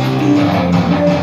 Música